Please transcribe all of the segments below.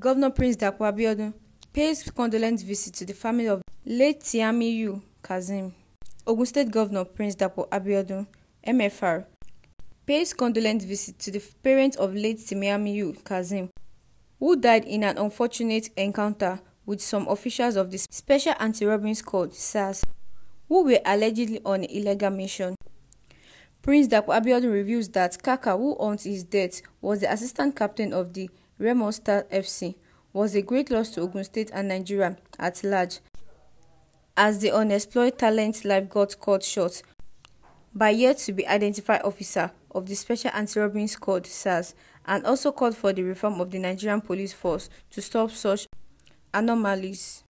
Governor Prince Dapo Abiodun pays condolence visit to the family of late Tiyamiyu Kazeem. Ogun State Governor Prince Dapo Abiodun, MFR, pays condolence visit to the parents of late Tiyamiyu Kazeem, who died in an unfortunate encounter with some officials of the Special Anti-Robbery Squad (SARS), who were allegedly on illegal mission. Prince Dapo Abiodun reveals that Kaka, who on his death was the assistant captain of the Remo Star FC, was a great loss to Ogun State and Nigeria at large, as the unexplored talent life got cut short by yet-to-be-identified officer of the Special Anti-Robbery Squad (SARS), and also called for the reform of the Nigerian police force to stop such anomalies.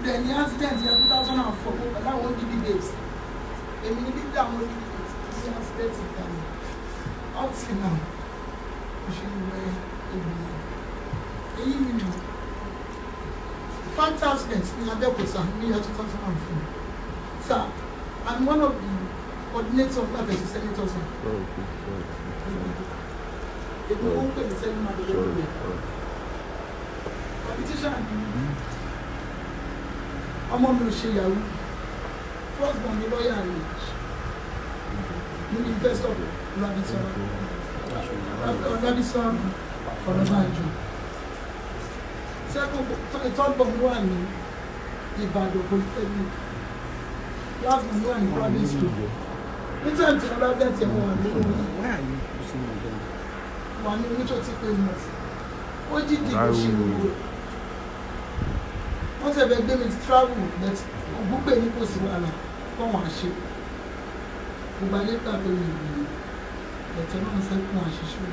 ibẹ̀ ni accident yẹn two thousand and four pẹ̀lú àwọn translate it down. Up till. Èyí ni mo. Five thousand ní Abẹ́òkúta ní year two thousand and four. Sir, I'm one of the coordinators of that versus senators. Oh, Èmi ó pè ní sẹ́yìn máa lè lóye. Competition ọmọ mi ò ṣe yahoo. First born ni lọ́ọ̀yà rẹ̀ university of Olabisi Olabisi Ọ̀nàbànjọ second third born mi wà ní Ìbàdàn polytechnic last born mi wà ní private school nítorí tí wọ́n bá bẹ́ẹ̀ tí wọ́n wà nínú wà ní oníṣọ́ tí pé mọ̀ ó jíjì kò ṣe gbogbo wọ́n tẹ̀ bẹ́ẹ̀ gbé mi travel but ògúnpè ní kò sí wàhálà? Kọ́ wọn àṣẹ gbogbo alẹ́ gbà pé mi ìgbìyànjú ẹ̀tọ́ náà sẹ́kùn àṣìṣe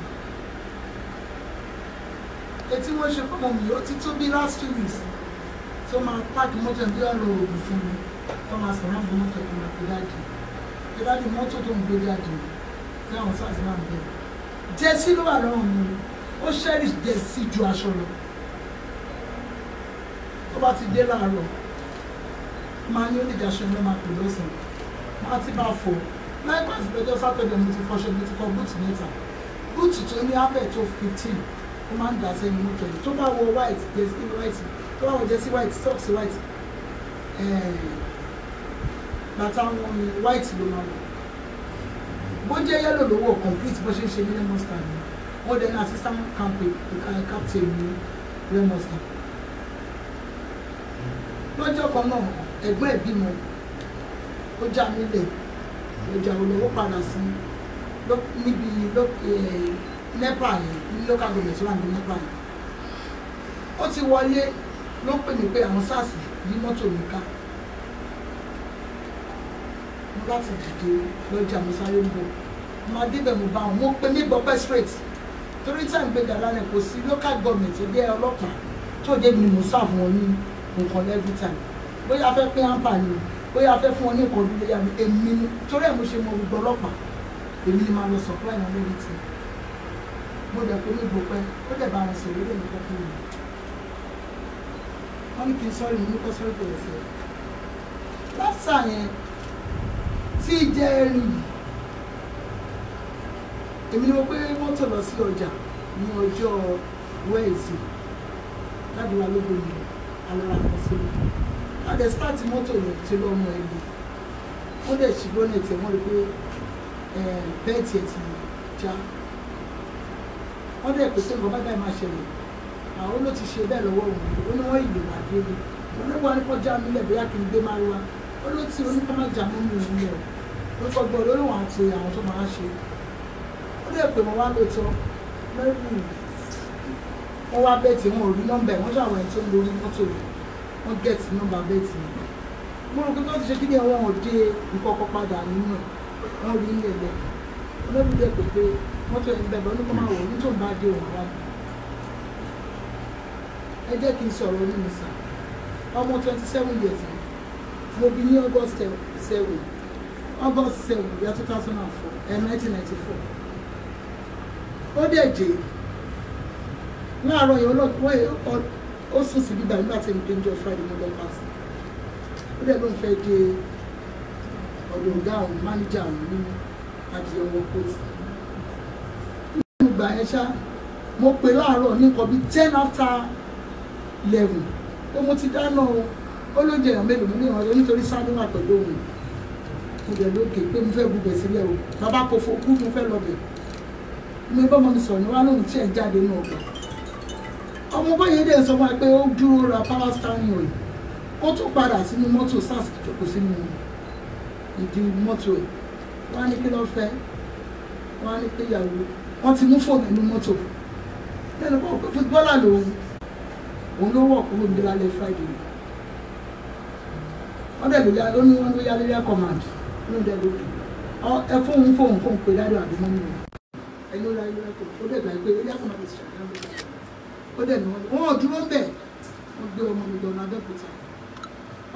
etí wọ́n ṣe fọ́mọ mi ó ti tó bí last two weeks tó máa páàkì mọ́tò bí wọ́n lo oògùn fún mi tó máa sọ̀rọ̀ fún mọ́tò gbé jáde. Gbé jáde mọ́tò tó ń gbé jáde ní àwọn sáàsì máa ń bẹ̀rẹ̀ jẹ́sí ló wà lọ́rùn mi. Ó cherish jẹ́sí ju aṣọ lọ. Tó bá ti dé láàárọ̀ máa ní oníjàṣọ ló máa pè lọ́sàn-án. Máa ti bá fọ. láìpẹ́ àti lọ́jọ́ sátọ̀dẹ̀ mo ti fọṣọ mo ti fọ búùtù mẹ́ta. Búùtù tó ní abẹ́ tó fifteen ó máa ń dà sẹ́yìn mọ́tò yìí. Tó bá wọ white jẹ́sí white. Tó bá wọ white socks white bàtà wọn ni white ló máa wọ. Bó jẹ́ yẹ́lò lówó complete bó ṣe ń ṣe ní lemonster ni. Wọ́n dẹ̀ ní assistant campaign captain ní lemonster. lọ́jọ́ kan náà ẹ̀gbọ́n ẹ̀ bímọ. Ó já nílẹ̀ ọjà olówó padà sí? Níbi nepa yẹn ní local government wà ní nepa yẹn ó ti wọlé ló pè mí pé àwọn sars yí mọ́tò mi ká. Láti dìde lọ́jà mo sáré ń bọ̀. Máa débẹ̀ mo bá wọn. Mo pe mí gbọ́ straight. Torí tí à ń rẹ̀ kò sí local government tó jẹ́ ọlọ́pàá tó dé mi mo sáà fún wọn ní nǹkan every time. Bóyá a fẹ́ pín àǹfà ni bóyá a fẹ́ fún wọn ní ọdún léyà mi èmi ni. Torí ẹ̀ mo ṣe mọ gbogbo ọlọ́pàá èmi ni máa lọ supply wọn lórí ti. Mo dẹ̀ pé mi gbọ́ pẹ́ ó dẹ̀ bá wọn sọ̀rọ̀ lórí nǹkan fún mi. Wọ́n ní kí n sọ́ọ̀rì ní kọ́ sọ́ọ̀rì bẹ̀rẹ̀ sí ẹ̀ láfíà yẹn tí jẹ́ ẹ̀rìn yìí èmi ni mo gbé mọ́tò lọ sí ọjà ní ọjọ́ wẹ́ẹ̀sì láti lóko ní alára kan láti start mọ́tò yẹn tí lọ́ mọ ẹ̀lú wọ́n dẹ̀ ṣí bọ́nẹ̀tì wọ́n rí pé bẹ́ẹ̀tì ẹ̀ ti já. Wọ́n dẹ̀ pèsè nǹkan bá báyìí máa ṣẹlẹ̀. Àwọn ló ti ṣe bẹ́ẹ̀ lọ́wọ́ òun. Ó ní wọ́n ìlú wà dé ní wọ́n ní wọ́n á ní kó já mi lẹ̀ bóyá kí n gbé máa wá ó ló ti oníkọ́ máa jà mọ́ mi òun lẹ̀. Ó kọ́ gbọ́ lórí wọn àti àwọn tó máa ṣe. Ó lè pè wọ́n wá lóòótọ́ lẹ́yìn wọ́n wá bẹ́ẹ̀tì wọn ò rí nọ́mbà ẹ̀ wọ́n ẹ̀ wọ́n gẹ̀ẹ́tì nọ́mbà bẹ́ẹ̀tì yẹn mo rò pé tó ti ṣe kí ni àwọn ò dé nǹkan kan padà nínú wọ́n rí ní ẹ̀lẹ́ olóbi dẹ̀ pé pé mọ́tò ẹ̀ ń bẹ̀rẹ̀ oníkọ́ máa wọ̀ ní tó ń bá dé òun wá. Ẹ jẹ́ kí n sọ̀rọ̀ nínú sà ọmọ twenty seven years mo bí ní August seven August seven year two thousand and four nineteen ninety four ó dẹ̀ jẹ́ láàárọ̀ yẹn wọ́n ó sùn sí bíbá nígbà tí mo dé níjọ́ Friday mo lọ pàṣẹ ó dẹ̀ ló ń fẹ́ dé ọ̀dọ̀ ọ̀gá àwọn mánéjà àwọn ní àti ọwọ́ kóòtù nínú ìgbà yẹn ṣá mo pè láàárọ̀ ní nǹkan bíi ten after eleven. Pé mo ti dáná o. Ó ló jẹ èèyàn mélòó mo ní ìrànlọ́ nítorí sáré wà pẹ̀lú òun. Mo dẹ̀ lókè pé mo fẹ́ bubẹ̀ sílẹ̀ o. Bàbá kò fokú mo fẹ́ lọ bẹ̀. Mo bá ọmọ mi sọ̀rọ̀ ní wàá lóhùn tí ẹ̀ ń jáde nínú ọgbà ọmọ báyìí dẹ̀ sọ wa pé ó dúró ra power steering oil ó tún padà sínú mọ́tò sars jókòó sínú ìdí mọ́tò ẹ̀. Wọ́n á ní kí ló wọ́n á ní pé ìyàwó wọ́n ti mú fóònù nínú mọ́tò. Lẹ́nu kọ́ pé fútbọ́là lòun. Òun ló wọ̀ kúrò ní lálẹ́ friday. Wọ́n dẹ̀ ló yá ó ní wọ́n ló yá lórí air command. Ló dẹ̀ lókè ẹ fóun fóun fóun pé dáadọ́ àbí mọ́mí rẹ̀. Ẹ ló ilé ẹ̀kọ́ ó dẹ̀ gbà pé lórí air command ti ṣàkóso ó dẹ̀ ní wọ́n wọ́n dúró bẹ̀. Wọ́n gbé ọmọ mi lọ́nà abẹ́òkúta.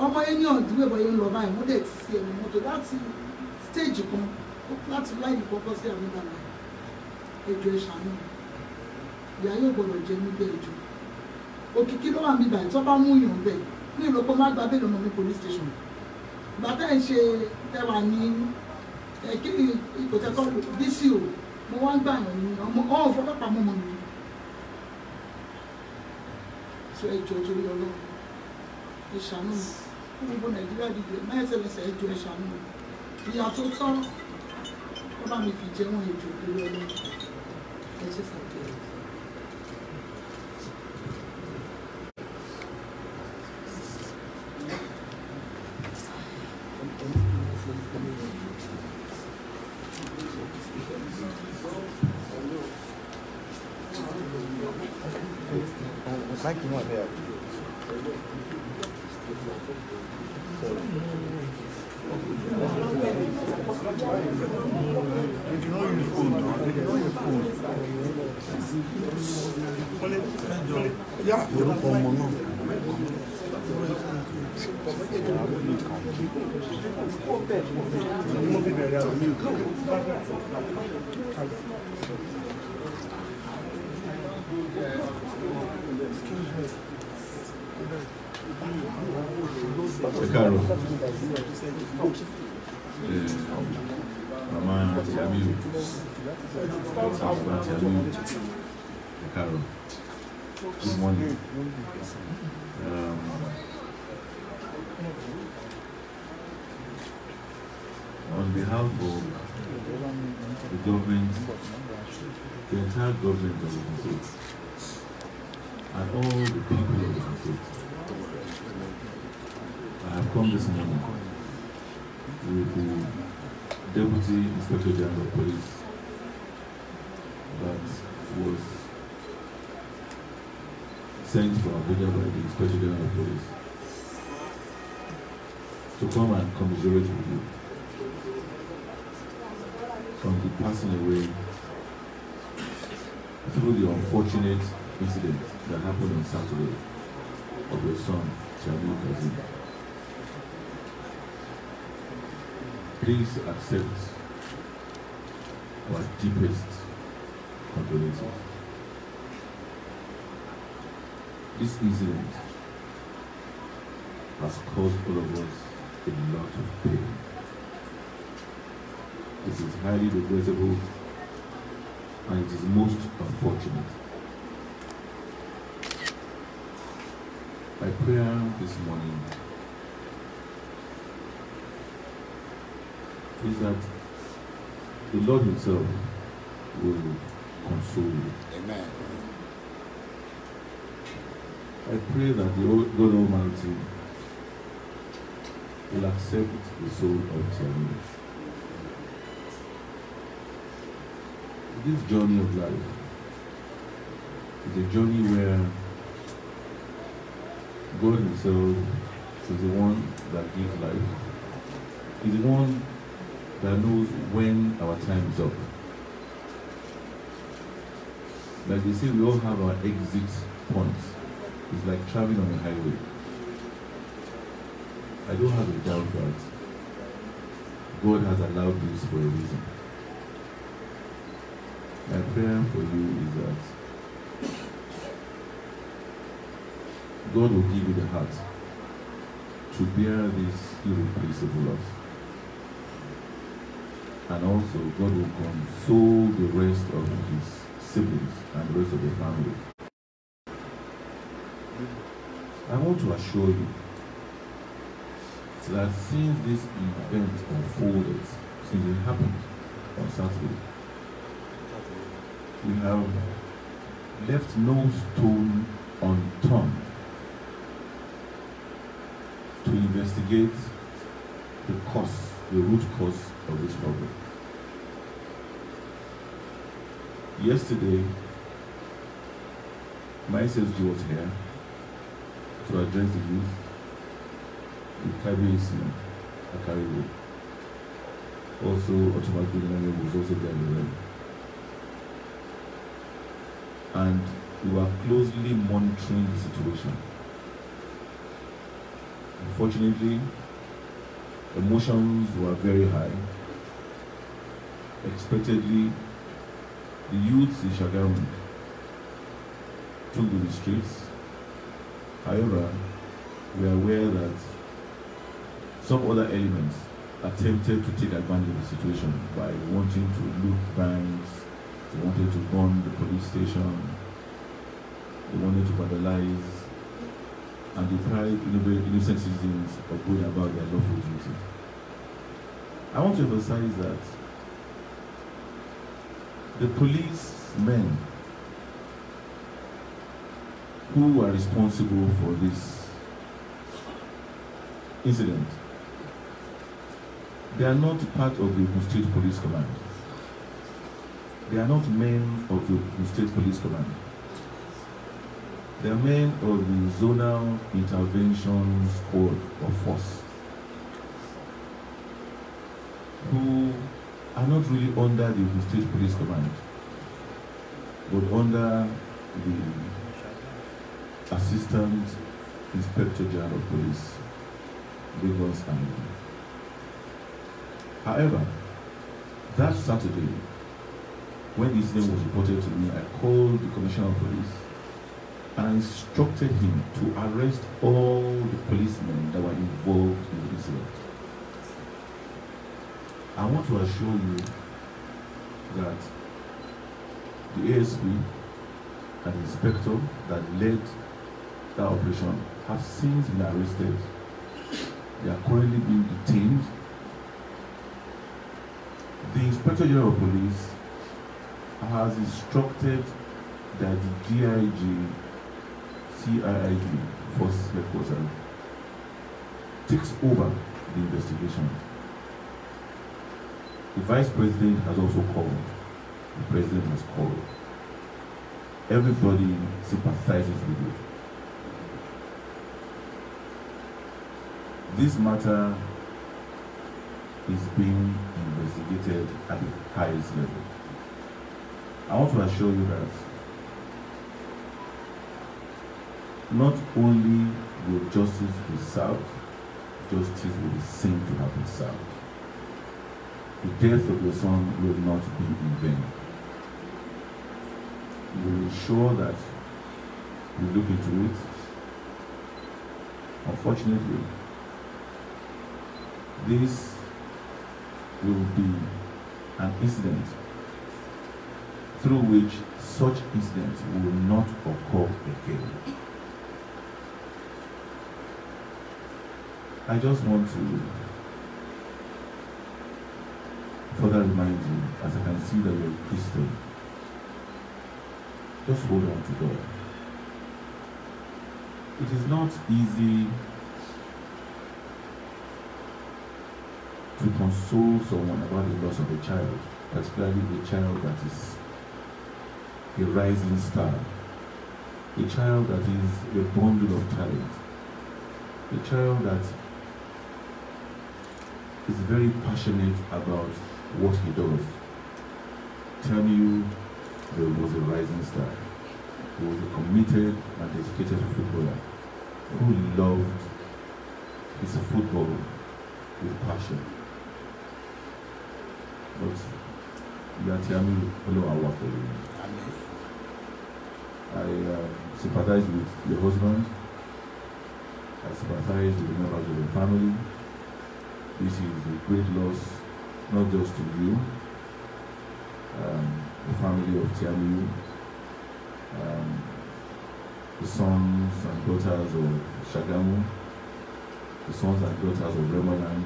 Ọmọ yẹn ní ọ̀dúnwé bọ̀ yẹn lọ báyìí. Wọ́n dẹ̀ ti sí ẹnu mọ́tò láti stage kan láti láìní kọ́kọ́ sí àwọn ìgbàlá ẹjọ́ ẹ ṣàánú ìyá yóò gbọ́dọ̀ jẹ níbẹ̀ ẹjọ́ òkìkí ló wà níbàyí tó bá mú yàn bẹ́ẹ̀ ní ìlọ́pọ̀ má gba bẹ́ẹ̀ lọ́mọ ní police station. Ìgbà tá ẹ̀ ṣe tẹ́wà ní kí ni ipò tẹ́kọ̀ dco mo wá ń gbà ní mi so ẹjọ́ torí ọlọ́run. Ẹ ṣàánú mi. Fún gbogbo nàìjíríà dìde mẹ́sẹ̀lẹsẹ̀ ẹjọ́ ẹ ṣàánú mi. Ìyà tó tọ́ wọ́n bá mi fi jẹ́ wọ́n ẹjọ́ torí ọlọ́run. Ẹ. Máìkì Como não? Caro, mamá, amigo, Caro. Um, on behalf of the government, the entire government of State, and all the people of State, I have come this morning with the Deputy Inspector General of Police that was sent from Abuja by the Inspector General of Police to come and commiserate with you from the passing away through the unfortunate incident that happened on Saturday of your son, Chamil Kazeem. Please accept our deepest condolences. This incident has caused all of us a lot of pain. This is highly regrettable and it is most unfortunate. My prayer this morning is that the Lord Himself will console you. Amen. I pray that the God Almighty will accept the soul of Tiamu. This journey of life is a journey where God Himself is the one that gives life. He's the one that knows when our time is up. Like they say, we all have our exit points. It's like traveling on a highway. I don't have a doubt that God has allowed this for a reason. My prayer for you is that God will give you the heart to bear this irreplaceable loss. and also God will console the rest of his siblings and the rest of the family. I want to assure you that since this event unfolded, since it happened on Saturday, we have left no stone unturned to investigate the cause, the root cause of this problem. Yesterday, my SSG was here to address the youth with KBAC uh, Akarigbo. Also, Gbinami was also there with them. And we were closely monitoring the situation. Unfortunately, emotions were very high. Expectedly, the youths in Shagamu took to the streets. However, we are aware that some other elements attempted to take advantage of the situation by wanting to loot banks, they wanted to burn the police station, they wanted to vandalize and deprive innocent citizens of going about their lawful duty. I want to emphasize that the policemen who are responsible for this incident, they are not part of the State Police Command. They are not men of the State Police Command. They are men of the Zonal Intervention Squad or Force who are not really under the State Police Command, but under the Assistant Inspector General of Police, Lagos and However, that Saturday, when the incident was reported to me, I called the Commissioner of Police and I instructed him to arrest all the policemen that were involved in the incident. I want to assure you that the ASP and the inspector that led that operation have since been arrested. They are currently being detained. The Inspector General of Police has instructed that the DIG, CIIG, Force Headquarters, takes over the investigation. The Vice President has also called. The President has called. Everybody sympathizes with it. This matter is being investigated at the highest level. I want to assure you that not only will justice be served, justice will be seen to have been served. The death of your son will not be in vain. We will ensure that we look into it. Unfortunately, this will be an incident through which such incidents will not occur again. I just want to further remind you, as I can see that you're a Christian, just hold on to God. It is not easy to console someone about the loss of a child, particularly a child that is a rising star, a child that is a bundle of talent, a child that is very passionate about what he does. Tell you there was a rising star. He was a committed and dedicated footballer who loved his football with passion. But Yatiami follow our work for you. I uh, sympathize with your husband. I sympathize with the members of the family. This is a great loss not just to you, um, the family of Tiamu, um, the sons and daughters of Shagamu, the sons and daughters of Remaland,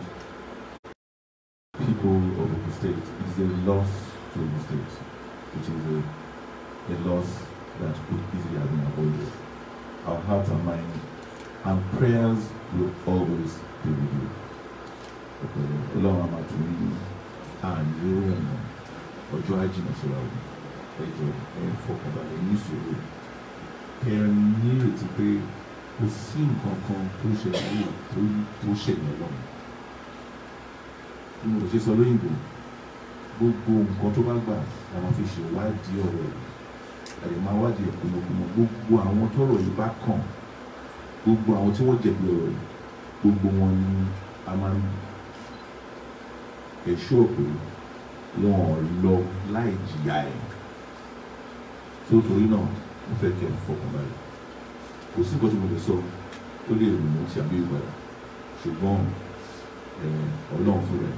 people of state. It is a loss to the state, which is a, a loss that could easily have been avoided. Our hearts and minds and prayers will always be with you. Ọlọ́run a máa tún ní àní ọ̀nà ọjọ́ àjìnà síra o. Ẹ jọ ẹ fọkànbalẹ̀ ní ìṣòro. Ẹ ní ìrètí pé kò sí nǹkan kan tó ṣẹlẹ̀ tó ṣẹlẹ̀ lọ́nà. Bí mo ṣe sọ lóyìnbó, gbogbo nǹkan tó bá gbà la máa fi ṣèwádìí ọ̀rọ̀ rẹ̀. Àyè máa wádìí ẹ̀kúnnukúnnú gbogbo àwọn tọ́rọ̀ yìí bá kàn gbogbo àwọn tí wọ́n jẹ̀bi ọ̀rọ̀ yìí gbogbo wọn ni a máa ń ẹ̀ṣọ́ pé wọn ò lọ láì jìyà ẹ̀. Tó torí náà mo fẹ́ kẹ́ ẹ fọkàn balẹ̀. Kò sí nǹkan tí mo lè sọ tó lè rìn mú sí àbí ìgbàlà ṣùgbọ́n ẹ̀ ọlọ́run fún rẹ̀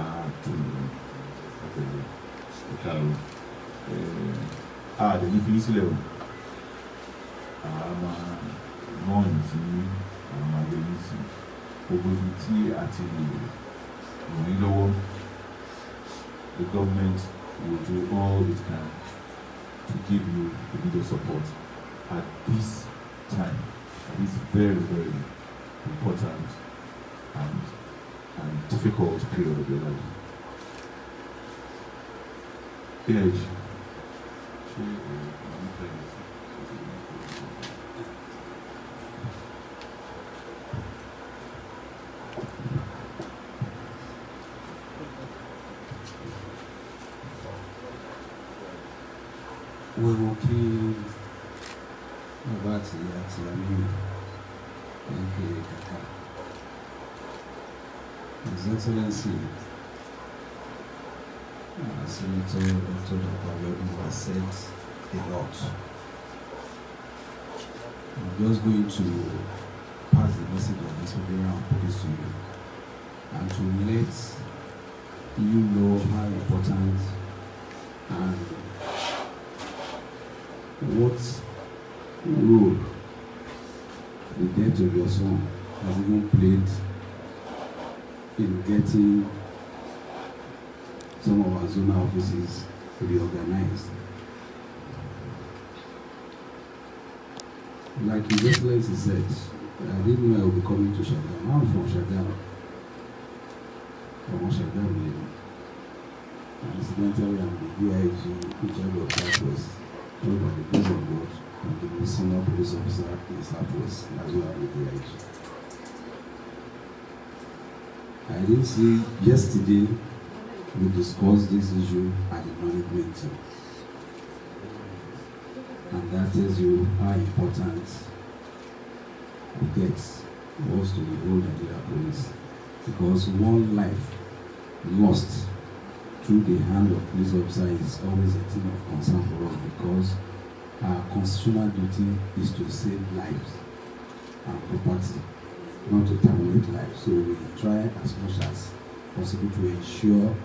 á tún ní ọ̀pẹ̀lẹ̀ ìkàrọ̀ ẹ̀ á dẹ̀ ní fi yín sílẹ̀ o? Ah, a máa rán yín sí àwọn ayé yín sí. Gbogbo ibi tí a ti lè ràn yín lọ́wọ́ the government will do all it can to give you the needed support at this time. At this very very important and and difficult period of your life. Piede. wọ́n wọ́n kí bàbá àti ìyá àti àmì que His Excellency Senator Dr. Dapawedu has said a lot. I'm just going to pass the message of this Nigerian police to you and to let you know how important and what role the death of your son has even played in getting some of our zonal offices reorganized. Like His Excellency said, I didn't know I would be coming to Shagam. I'm from Shagam. From Shagam, and incidentally, I'm the DIG in charge of Southwest. All by the grace of God, I'm the senior police officer in Southwest, as well as the DIG. I didn't see yesterday we discussed this issue at the management team. And that tells you how important death was to the whole Nigeria police. Because one life lost through the hand of police officer is always a thing of concern for us because our constitutional duty is to save lives and property, not to terminate lives. So we try as much as possible to ensure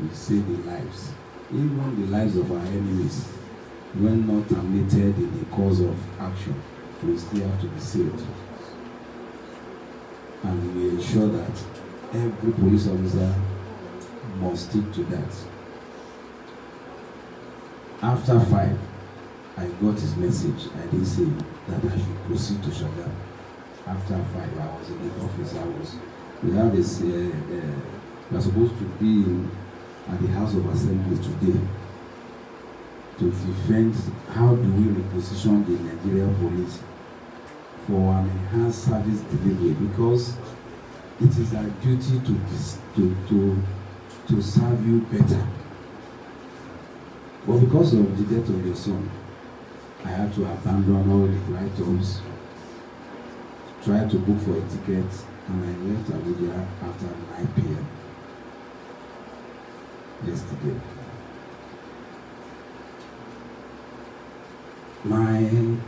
we save the lives, even the lives of our enemies, when not terminated in the course of action, we still have to be saved. And we ensure that every police officer must stick to that. After five, I got his message. I didn't say that I should proceed to Shagam. After five, I was in the office. I was. We have this. Uh, uh, we are supposed to be in, at the House of Assembly today to defend how do we reposition the Nigerian police for an enhanced service delivery because it is our duty to to to to serve you better. But because of the death of your son, I had to abandon all the write-ups, try to book for a ticket, and I left Abuja after 9 p.m. yesterday. My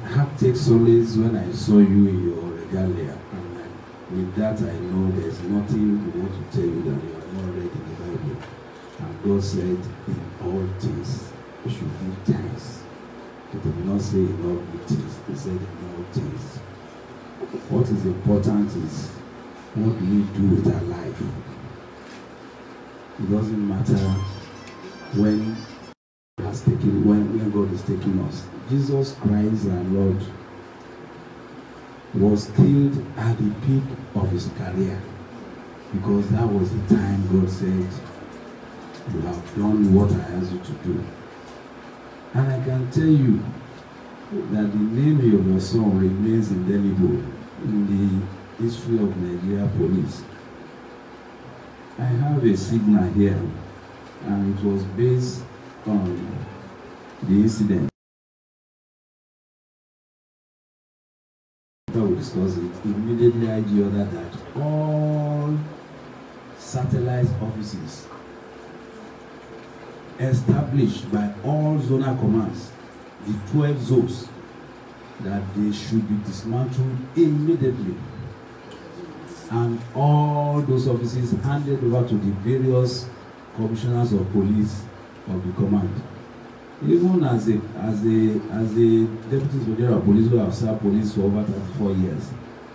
heart takes solace when I saw you in your regalia, and I, with that I know there's nothing we want to tell you that you have not read in the Bible. And God said, in all things, we should give thanks. He did not say in all good things. He said in all things. What is important is what do we do with our life? It doesn't matter when has taken when, when God is taking us. Jesus Christ our Lord was killed at the peak of his career because that was the time God said, You have done what I asked you to do. And I can tell you that the name of your son remains indelible in the history of Nigeria police. I have a signal here, and it was based on the incident. After we discussed it, immediately IG ordered that all satellite offices established by all zonal commands, the 12 zones, that they should be dismantled immediately. And all those offices handed over to the various commissioners of police of the command. Even as a as a as a deputy inspector of police who have served police for over 34 years,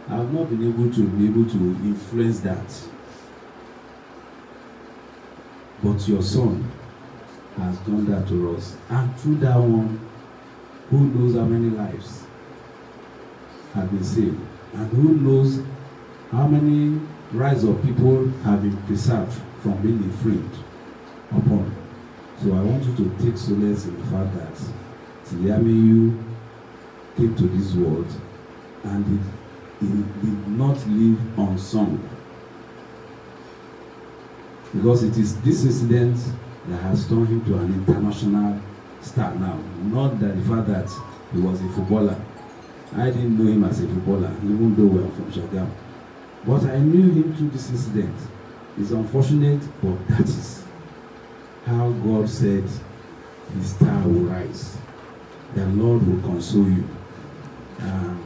I have not been able to be able to influence that. But your son has done that to us. And through that one, who knows how many lives have been saved? And who knows how many rights of people have been preserved from being infringed upon? So I want you to take solace in the fact that Tiamiyu came to this world and he did not live unsung. Because it is this incident that has turned him to an international star now. Not that the fact that he was a footballer. I didn't know him as a footballer, even though we're from Shagam. But I knew him through this incident. It's unfortunate, but that is how God said his star will rise. The Lord will console you. Um,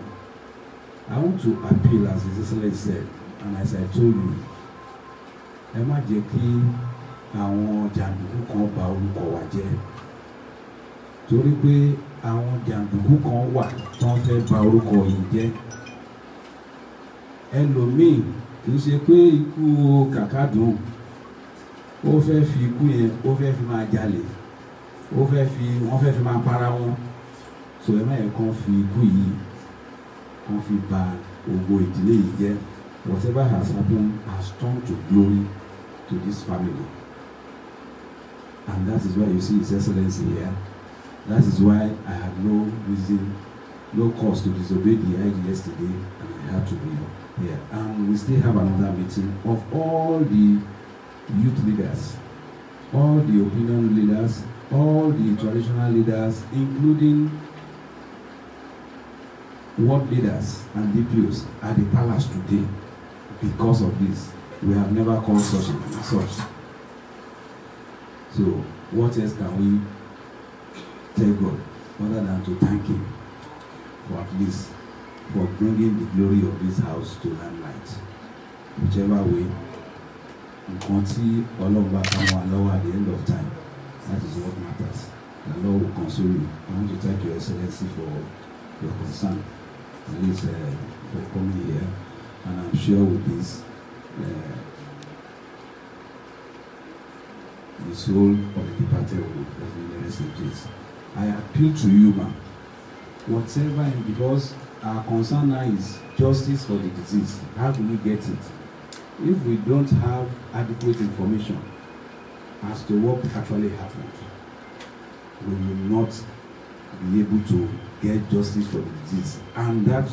I want to appeal, as His Excellency said, and as I told you, ẹ má jẹ́ kí àwọn jàǹdùkú kan bà orúkọ wa jẹ́ torí pé àwọn jàǹdùkú kan wà ń fẹ́ bà orúkọ yìí jẹ́ ẹlòmíì kì í ṣe pé ikú kàkádùn ó fẹ́ fi ikú yẹn ó fẹ́ fi máa jalè. Ó fẹ́ fi wọ́n fẹ́ fi máa para wọn. So ẹ má yẹ kán fi ikú yìí kán fi bà ògo ìdílé yìí jẹ́. Whatever has happened has turned to glory to this family. And that is why you see his excellency here. That is why I had no reason no cause to disobey the IG yesterday and I had to be here and we still have another meeting of all the youth leaders all the opinion leaders all the traditional leaders including world leaders and DPOs at the palace today. Because of this we have never called such such. So what else can we tell God other than to thank him for at least for bringing the glory of this house to limelight whichever way nǹkan tí ọlọ́run bá ká wọn lọ́wọ́ at the end of time that is what matters. The Lord will console you. I want to thank your excellency for your concern. At least uh, for coming here and I'm sure with this uh, the soul of the departed will definitely rest in peace. I appeal to you ma whatever because our concern now is justice for the disease. How do we get it? If we don't have adequate information as to what actually happened we will not be able to get justice for the disease. And that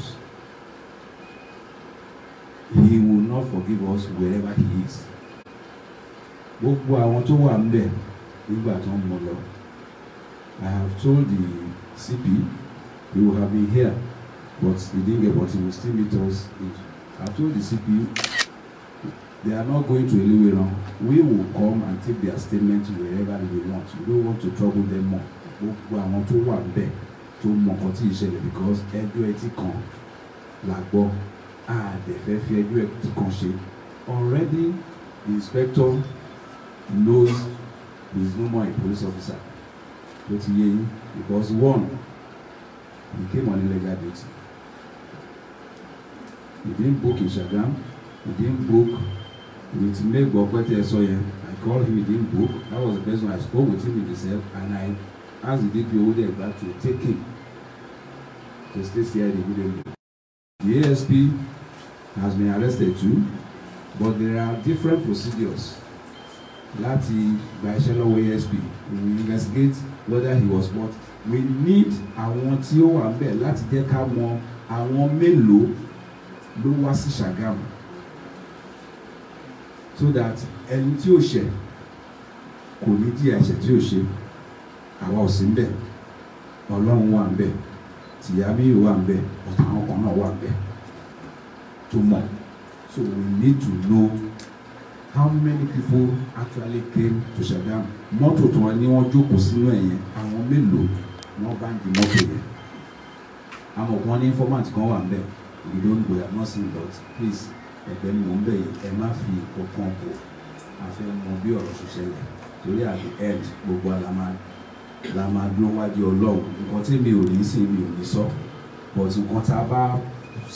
he will not forgive us wherever he is. Gbogbo àwọn tó wà ńbẹ̀ nígbà tó ń mú lọ. I have told the CP he will have been here but he didn't get but he will still meet us I told the CP they are not going to Eleweran we will come and take their statement wherever they want. We don't want to trouble them more. Gbogbo àwọn tó wà ńbẹ̀ tó mọ nǹkan tí ìṣẹ̀lẹ̀ because ẹjọ́ ẹtí kan la gbọ́. Àdẹ̀fẹ́ fi ẹjọ́ ẹtí kan ṣe. Already the inspector knows he is no more a police officer. Ló ti yé yín? Because one he came on illegal duty he didn't book in Ṣàgámù he didn't book with mego sọ yẹn I called him he didn't book. That was the person I spoke with him himself and I asked the DPO back to take him to stay CID immediately the ASP has been arrested too but there are different procedures láti gba iṣẹ́ lọ́wọ́ ASP we will investigate whether he was bought we need àwọn tí ó wà bẹ́ẹ̀ láti jẹ́ ká mọ àwọn mélòó ló wá sí Ṣàgámù. So that ẹni tí ó ṣẹ̀ kò ní jìyà ẹ̀ṣẹ̀ tí ó ṣe. Àwa ò sí ń bẹ̀. Ọlọ́run wà ń bẹ̀. Tìyámíyù wà ń bẹ̀. Ọ̀tá àwọn kan náà wà ń bẹ̀. Tó mọ̀. So we need to know how many people actually came to Ṣàgámù. Mọ́tò tí wọ́n ní wọ́n jókòó sínú ẹ̀ yẹn àwọn mélòó wọ́n bá ń di mọ́tò yẹn. Àmọ́ wọn ní informant kan wà ń bẹ̀ we don't go not saying but please ẹgbẹ́ ni mò ń bẹ̀ yìí ẹ má fi ọkàn kò àfẹ́ mọ bí ọ̀rọ̀ ṣe ṣẹlẹ̀. Torí the end gbogbo la máa dúró wájú ọlọ́run. Nǹkan tí mi ò ní sí mi ò ní sọ. But nǹkan tá a bá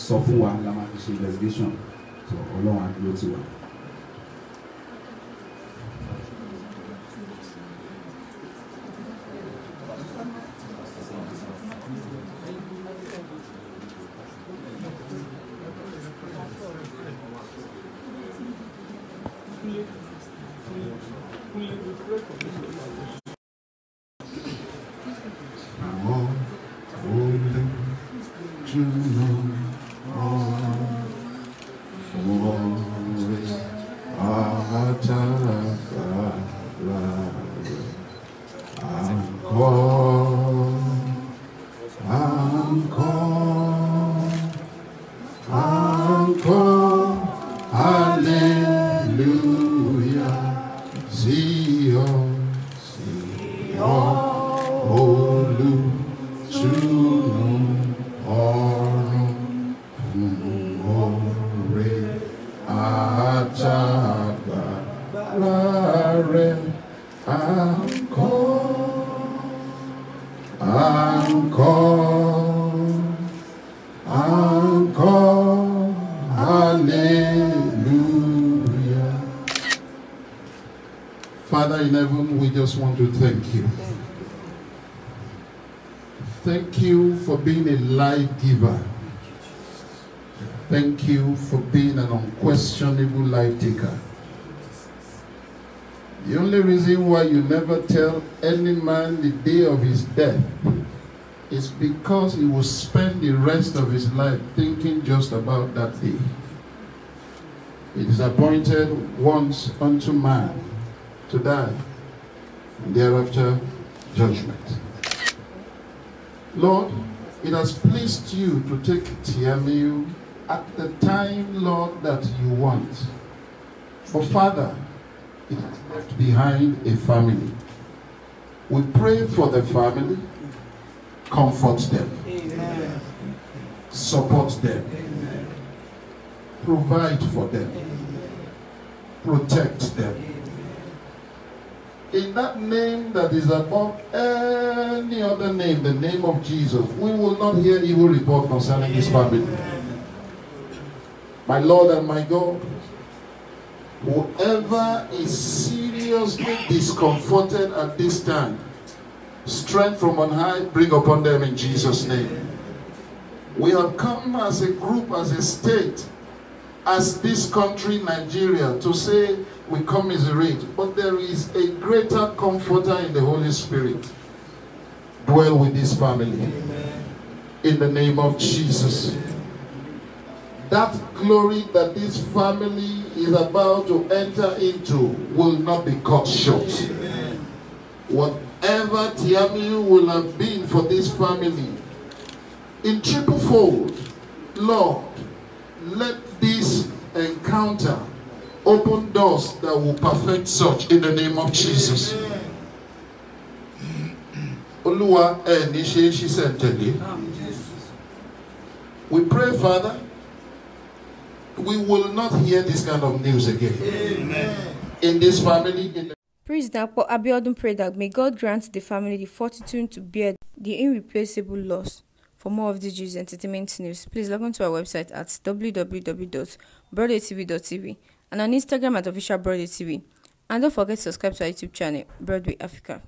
sọ fún wa la máa fi ṣe investigation. Ọlọ́run á dúró jùlọ rẹ̀ hallelujah. Father in heaven, we just want to thank you. Thank you for being a life giver. Thank you for being an unquestionable life taker. The only reason why you never tell any man the day of his death is because he will spend the rest of his life thinking just about that day. It is appointed once unto man to die, and thereafter judgment. Lord, it has pleased you to take Tiamiyu at the time, Lord, that you want. But Father, it has left behind a family. We pray for the family, comfort them, support them, provide for them, protect them. In that name that is above any other name, the name of Jesus, we will not hear evil report concerning this family. My Lord and my God, whoever is seriously discomforted at this time, strength from on high, bring upon them in Jesus' name. We have come as a group, as a state, as this country, Nigeria, to say we commiserate, but there is a greater comforter in the Holy Spirit. Dwell with this family. In the name of Jesus. That glory that this family is about to enter into will not be cut short. Whatever Tiamiyu will have been for this family, in triple fold, Lord, let this encounter open doors that will perfect such in the name of Jesus. Olúwa ẹ ní ṣe é. We pray, Father, we will not hear this kind of news again. In this family, in the Prince Dapo Abiodun prayed that may God grant the family the fortitude to bear the irreplaceable loss. For more of DJ's entertainment news, please log on to our website at www.broadwaytv.tv and on Instagram at official Broadway TV. And don't forget to subscribe to our YouTube channel, Broadway Africa.